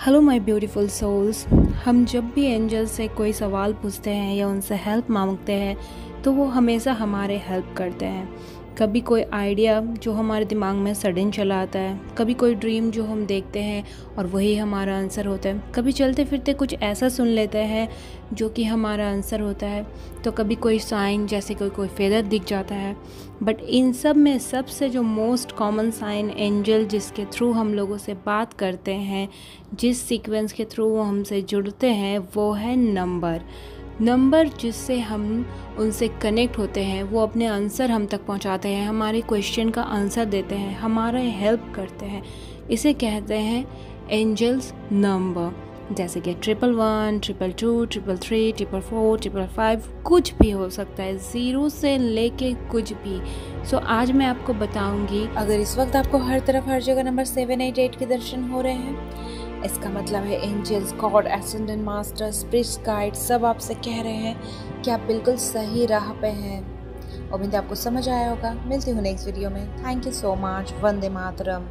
Hello my beautiful souls हम जब भी एंजल से कोई सवाल पूछते हैं या उनसे हेल्प मांगते हैं तो वो हमेशा हमारे हेल्प करते हैं। कभी कोई आइडिया जो हमारे दिमाग में सडन चला आता है, कभी कोई ड्रीम जो हम देखते हैं और वही हमारा आंसर होता है। कभी चलते फिरते कुछ ऐसा सुन लेते हैं जो कि हमारा आंसर होता है तो कभी कोई साइन जैसे कोई कोई फेदर दिख जाता है। बट इन सब में सबसे जो मोस्ट कॉमन साइन एंजल जिसके थ्रू हम लोगों से बात करते हैं, जिस सीक्वेंस के थ्रू वो हमसे जुड़ते हैं, वो है नंबर नंबर जिससे हम उनसे कनेक्ट होते हैं वो अपने आंसर हम तक पहुंचाते हैं हमारे क्वेश्चन का आंसर देते हैं हमारा हेल्प करते हैं। इसे कहते हैं एंजल्स नंबर जैसे कि triple one triple two triple three triple four triple five कुछ भी हो सकता है ज़ीरो से लेके कुछ भी। सो so, आज मैं आपको बताऊँगी अगर इस वक्त आपको हर तरफ़ हर जगह नंबर सेवन एट एट के दर्शन हो रहे हैं इसका मतलब है angels god ascendant master spirits guide सब आपसे कह रहे हैं कि आप बिल्कुल सही राह पे हैं। उम्मीद आपको समझ आया होगा। मिलती हूँ नेक्स्ट वीडियो में। Thank you so much Vande Mataram.